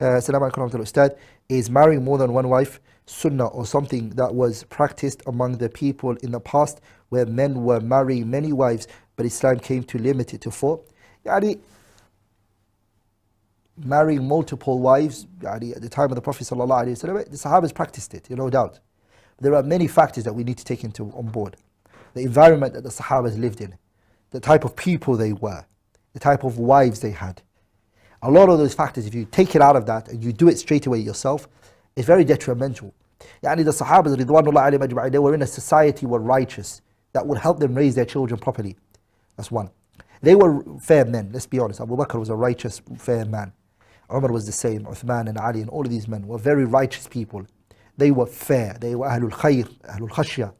Salam alaikum warahmatullahi Ustad, is marrying more than one wife sunnah or something that was practiced among the people in the past where men were marrying many wives but Islam came to limit it to four. Yani, marrying multiple wives yani, at the time of the Prophet ﷺ, the Sahabas practiced it, you no doubt. There are many factors that we need to take into on board. The environment that the Sahabas lived in, the type of people they were, the type of wives they had. A lot of those factors, if you take it out of that and you do it straight away yourself, it's very detrimental. Yani the Sahabas, Ridwanullah they were in a society were righteous that would help them raise their children properly. That's one. They were fair men, let's be honest. Abu Bakr was a righteous, fair man. Umar was the same, Uthman and Ali and all of these men were very righteous people. They were fair, they were Ahlul Khair, Ahlul Khashya.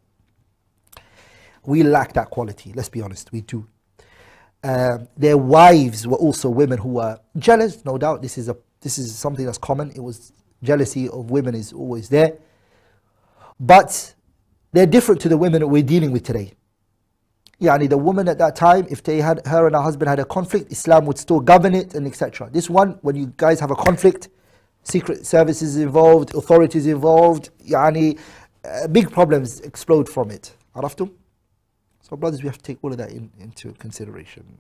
We lack that quality, let's be honest, we do. Uh, their wives were also women who were jealous, no doubt. This is, a, this is something that's common. It was jealousy of women is always there. But they're different to the women that we're dealing with today. Yani the woman at that time, if they had her and her husband had a conflict, Islam would still govern it and etc. This one, when you guys have a conflict, secret services involved, authorities involved, yani uh, big problems explode from it. عرفتم? So brothers, we have to take all of that in, into consideration.